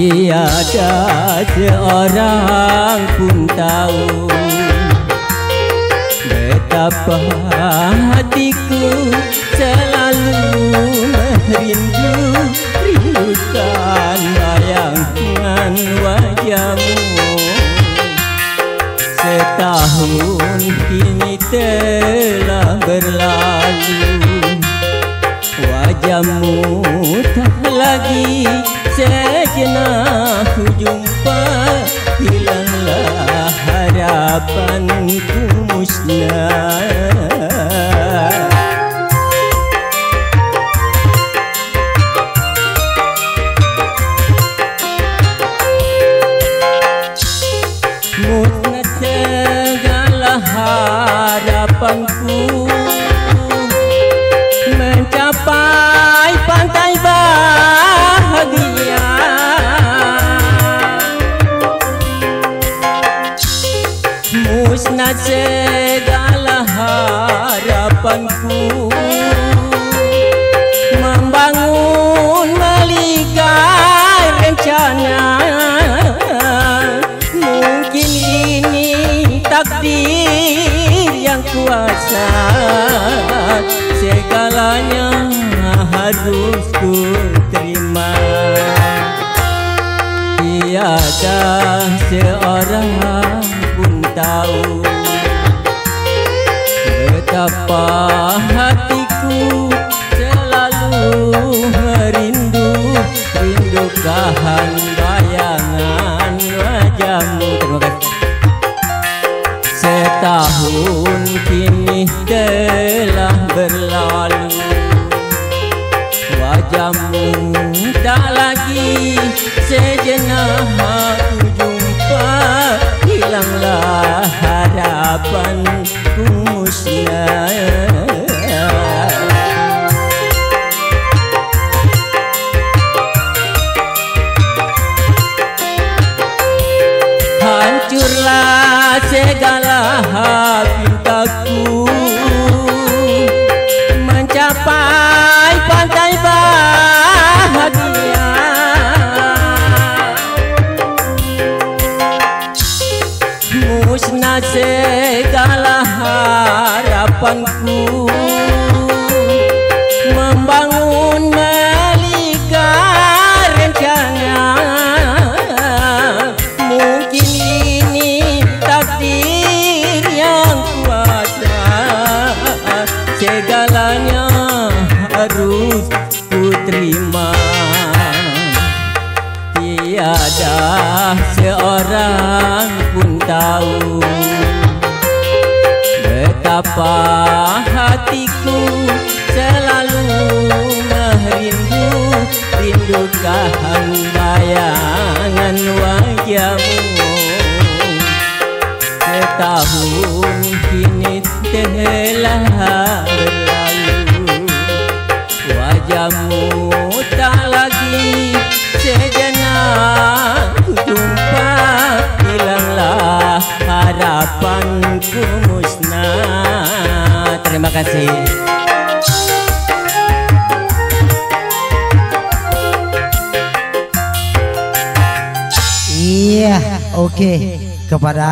Tiada seorang pun tahu Betapa hatiku selalu merindu Rindukan bayangan wajahmu. Setahun kini telah berlalu Wajahmu harapanku musnah Musnah segala harapanku Membangun meligai rencana Mungkin ini takdir yang kuasa Segalanya harus ku terima Tiada seorang pun tahu Rindukan bayangan wajahmu. Terima kasih. Setahun kini telah berlalu. Wajahmu tak lagi sejenak. Aku jumpa Hilanglah harapanku musnah segala pintaku Mencapai pantai bahagia. Musnah segala harapanku. Membangun seorang pun tahu Betapa hatiku selalu merindu Rindukan bayangan wajahmu. Setahun kini telah berlalu Wajahmu harapanku musnah Terima kasih Iya, oke. Kepada